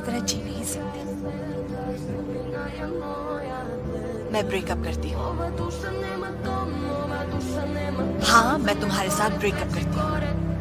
तरह जी नहीं सकती मैं ब्रेकअप करती हूँ। हाँ मैं तुम्हारे साथ ब्रेकअप करती हूँ।